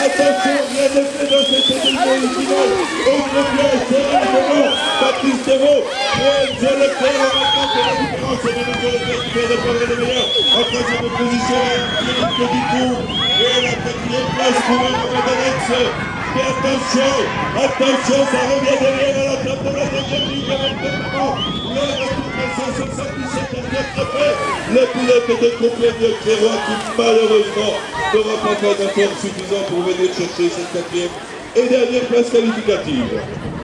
Attention, édition finale. Autre de le. En la attention, attention, ça revient derrière à la table de la deuxième ligne avec le retour de 177 à rattrapé. Le pilote de compagnie Cléroy qui malheureusement n'aura pas fait d'effort suffisant pour venir chercher cette quatrième et dernière place qualificative.